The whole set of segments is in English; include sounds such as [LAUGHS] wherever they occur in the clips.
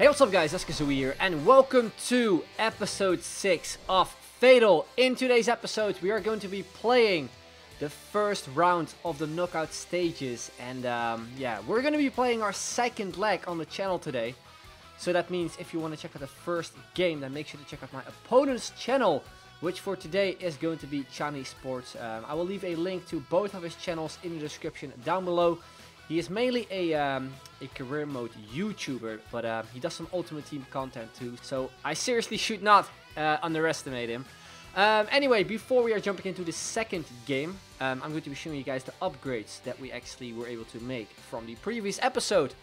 Hey, what's up guys, Kazooie here, and welcome to episode 6 of F8TAL. In today's episode, we are going to be playing the first round of the knockout stages. And um, yeah, we're going to be playing our second leg on the channel today. So that means if you want to check out the first game, then make sure to check out my opponent's channel. Which for today is going to be Cani Sports. Um, I will leave a link to both of his channels in the description down below. He is mainly a, um, a career mode YouTuber, but uh, he does some Ultimate Team content too. So I seriously should not uh, underestimate him. Um, anyway, before we are jumping into the second game, um, I'm going to be showing you guys the upgrades that we actually were able to make from the previous episode.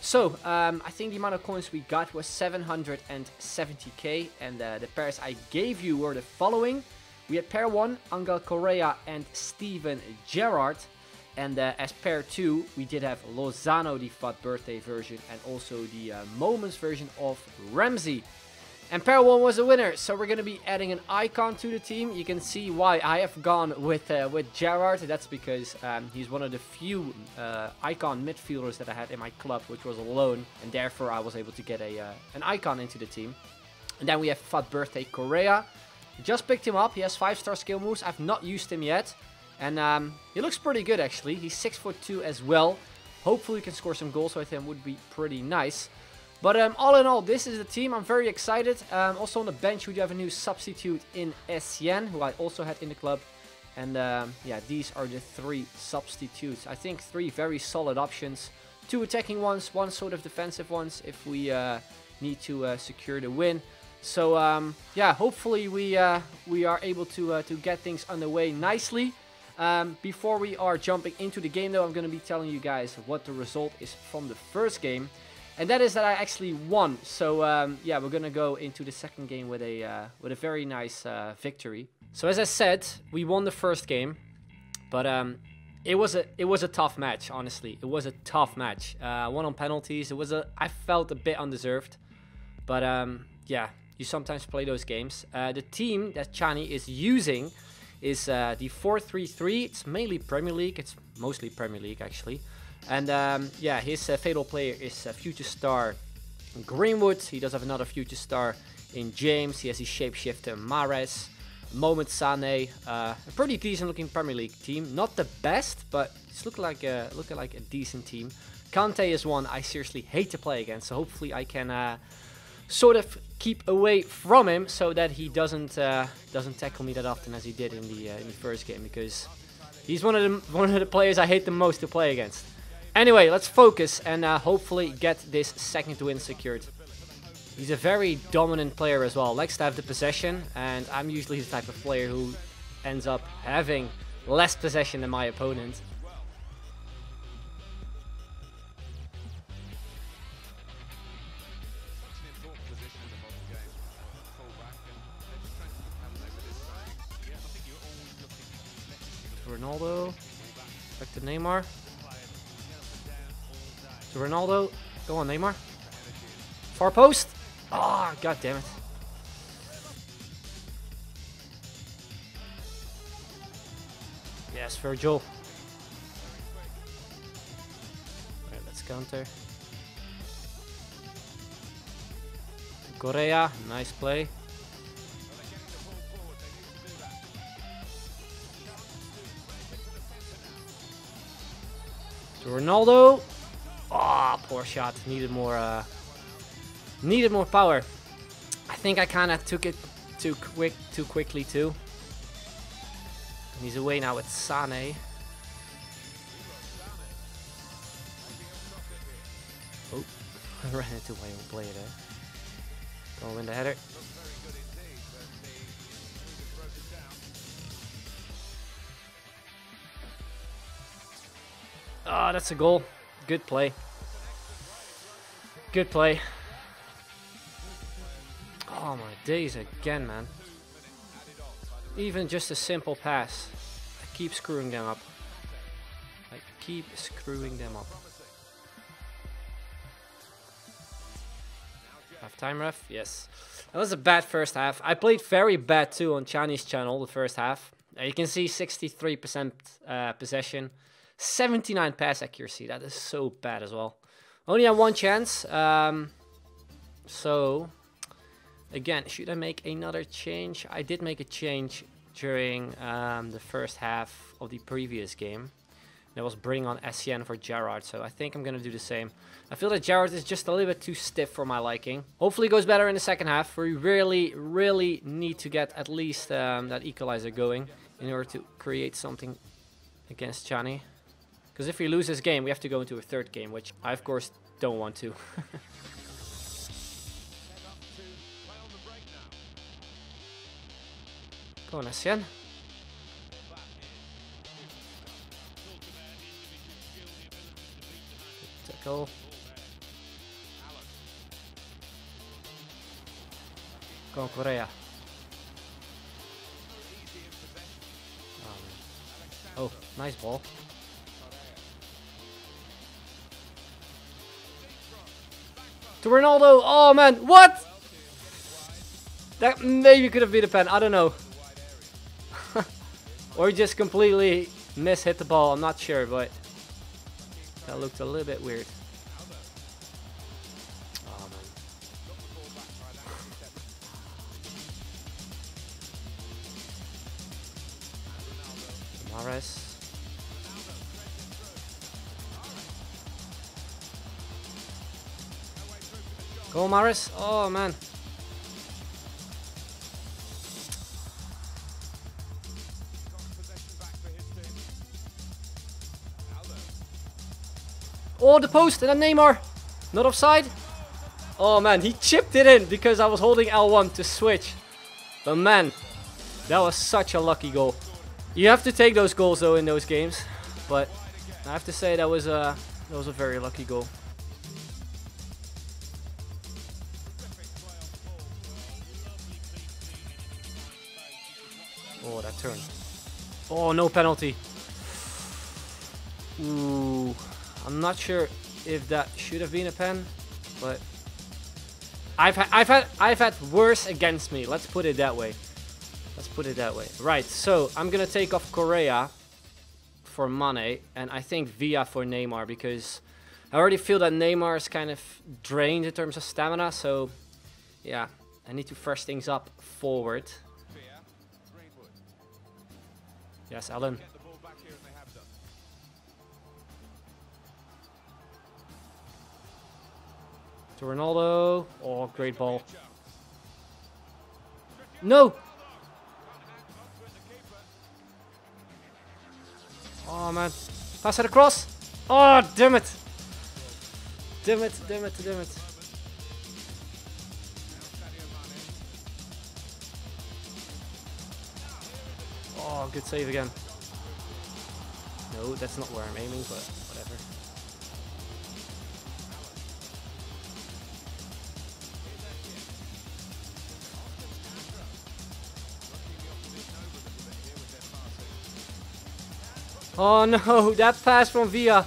So, um, I think the amount of coins we got was 770k, and uh, the pairs I gave you were the following. We had pair 1, Angel Correa and Steven Gerrard. And uh, as pair 2, we did have Lozano, the FUT birthday version, and also the uh, Moments version of Ramsey. And pair 1 was a winner, so we're going to be adding an icon to the team. You can see why I have gone with uh, with Gerrard. That's because um, he's one of the few uh, icon midfielders that I had in my club, which was alone. And therefore I was able to get a uh, an icon into the team. And then we have FUT birthday Correa. Just picked him up. He has 5-star skill moves. I've not used him yet. And um, he looks pretty good actually. He's 6 foot 2 as well. Hopefully we can score some goals with him would be pretty nice. But um, all in all, this is the team. I'm very excited. Um, also on the bench, we do have a new substitute in Essien, who I also had in the club. And um, yeah, these are the three substitutes. I think three very solid options. Two attacking ones, one sort of defensive ones if we uh, need to uh, secure the win. So um, yeah, hopefully we uh, we are able to uh, to get things underway nicely. Um, before we are jumping into the game though, I'm going to be telling you guys what the result is from the first game. And that is that I actually won. So um, yeah, we're going to go into the second game with a, uh, with a very nice uh, victory. So as I said, we won the first game. But um, it was a it was a tough match, honestly. It was a tough match. Uh, one on penalties. It was a I felt a bit undeserved. But um, yeah, you sometimes play those games. Uh, the team that Cani is using is uh, the 4-3-3. It's mainly Premier League. It's mostly Premier League, actually. And um, yeah, his uh, F8TAL player is uh, Future Star Greenwood. He does have another Future Star in James. He has his shapeshifter Mahrez. Moment Sane, uh, a pretty decent looking Premier League team. Not the best, but it's looking like a looking like a decent team. Kante is one I seriously hate to play against, so hopefully I can uh, sort of keep away from him so that he doesn't uh, doesn't tackle me that often as he did in the uh, in the first game because he's one of the [LAUGHS] one of the players I hate the most to play against. Anyway, let's focus and uh, hopefully get this second win secured. He's a very dominant player as well, likes to have the possession, and I'm usually the type of player who ends up having less possession than my opponent. Ronaldo. Back to Neymar. To Ronaldo. Go on, Neymar. Far post. Ah, oh, god damn it. Yes, Virgil. Alright, let's counter. Correa, nice play. Ronaldo. Ah, oh, poor shot. Needed more. Uh, needed more power. I think I kind of took it too quick, too quickly too. And he's away now with Sane. Oh, [LAUGHS] I ran into my own player. Go win the header. Ah, oh, that's a goal. Good play. Good play. Oh my days again, man. Even just a simple pass. I keep screwing them up. I keep screwing them up. Half time ref? Yes. That was a bad first half. I played very bad too on Chinese channel the first half. Uh, you can see 63% uh, possession. 79 pass accuracy. That is so bad as well. Only had one chance. Um, So, again, should I make another change? I did make a change during um, the first half of the previous game. That was bring on Essien for Gerrard, so I think I'm going to do the same. I feel that Gerrard is just a little bit too stiff for my liking. Hopefully it goes better in the second half. We really, really need to get at least um, that equalizer going in order to create something against Cani. Because if we lose this game, we have to go into a third game, which I, of course, don't want to. [LAUGHS] Go on, Essien. Tackle. Go on, Correa. Um, oh, nice ball. To Ronaldo. Oh man, what? That maybe could have been a pen. I don't know. [LAUGHS] or just completely miss hit the ball. I'm not sure, but that looked a little bit weird. Oh, Mahrez. Oh, Go Mahrez. Oh man. Oh, the post and then Neymar. Not offside. Oh man, he chipped it in because I was holding L1 to switch. But man, that was such a lucky goal. You have to take those goals though in those games. But I have to say that was a that was a very lucky goal. Oh, that turn. Oh, no penalty. Ooh. I'm not sure if that should have been a pen, but I've had I've had I've had worse against me. Let's put it that way. Let's put it that way. Right. So I'm gonna take off Correa for Mane, and I think Villa for Neymar because I already feel that Neymar is kind of drained in terms of stamina. So yeah, I need to fresh things up forward. Yes, Alan. To Ronaldo. Oh, great ball. No! Oh, man. Pass it across. Oh, damn it. Damn it, damn it, damn it. Good save again. No, that's not where I'm aiming, but whatever. Oh no, [LAUGHS] that pass from Villa.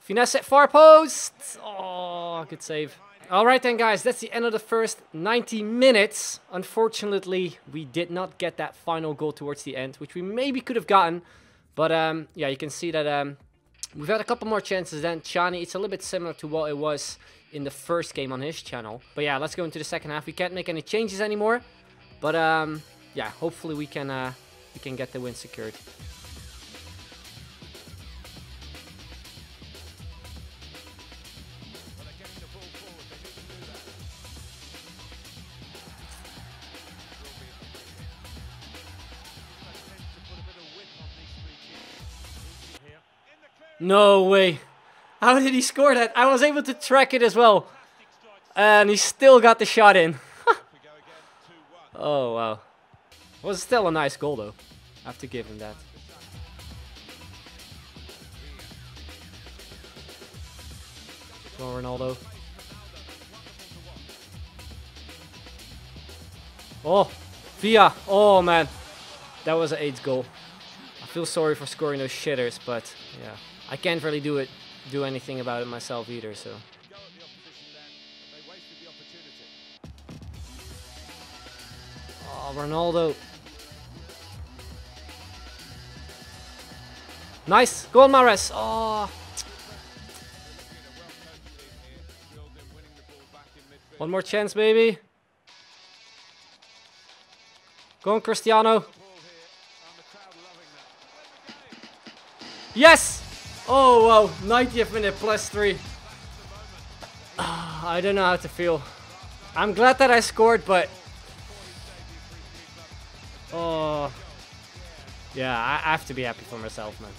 Finesse at far post. Oh, good save. Alright then guys, that's the end of the first 90 minutes. Unfortunately, we did not get that final goal towards the end, which we maybe could have gotten. But um, yeah, you can see that um, we've had a couple more chances than Cani. It's a little bit similar to what it was in the first game on his channel. But yeah, let's go into the second half. We can't make any changes anymore. But um, yeah, hopefully we can, uh, we can get the win secured. No way. How did he score that? I was able to track it as well. And he still got the shot in. [LAUGHS] oh, wow. Was still a nice goal, though. I have to give him that. Come on, Ronaldo. Oh, Villa. Oh, man. That was an AIDS goal. I feel sorry for scoring those shitters, but yeah. I can't really do it, do anything about it myself either. So. Oh, Ronaldo. Nice. Go on, Mahrez. Oh. One more chance, baby. Go on, Cristiano. Yes! Oh, wow. 90th minute plus three. Ah, I don't know how to feel. I'm glad that I scored, but... Oh... Yeah, I have to be happy for myself, man.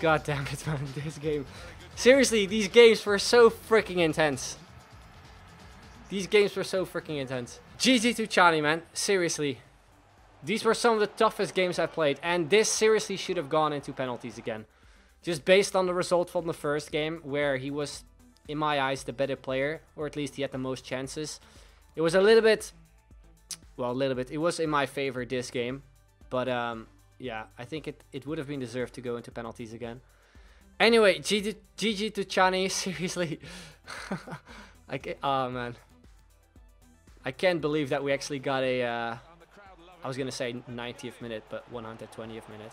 God damn it, [LAUGHS] man. This game... Seriously, these games were so freaking intense. These games were so freaking intense. GG to Cani, man. Seriously. These were some of the toughest games I've played. And this seriously should have gone into penalties again. Just based on the result from the first game, where he was, in my eyes, the better player. Or at least he had the most chances. It was a little bit... Well, a little bit. It was in my favor this game. But, um, yeah, I think it, it would have been deserved to go into penalties again. Anyway, GG, to Cani. Seriously. [LAUGHS] I can't, oh, man. I can't believe that we actually got a... Uh, I was to say 90th minute, but 120th minute.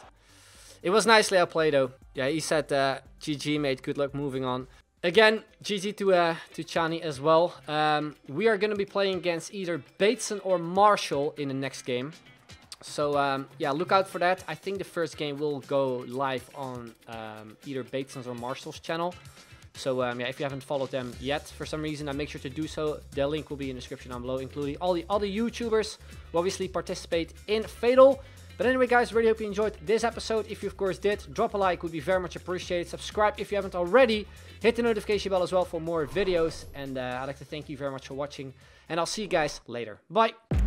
It was nicely outplayed though. Yeah, he said uh, GG mate, good luck moving on. Again, GG to uh, to Cani as well. Um, we are to be playing against either Bateson or Marshall in the next game. So um, yeah, look out for that. I think the first game will go live on um, either Bateson's or Marshall's channel. So um, yeah, if you haven't followed them yet for some reason, then make sure to do so. The link will be in the description down below, including all the other YouTubers who obviously participate in F8TAL. But anyway, guys, really hope you enjoyed this episode. If you, of course, did, drop a like, would be very much appreciated. Subscribe if you haven't already. Hit the notification bell as well for more videos. And uh, I'd like to thank you very much for watching. And I'll see you guys later. Bye!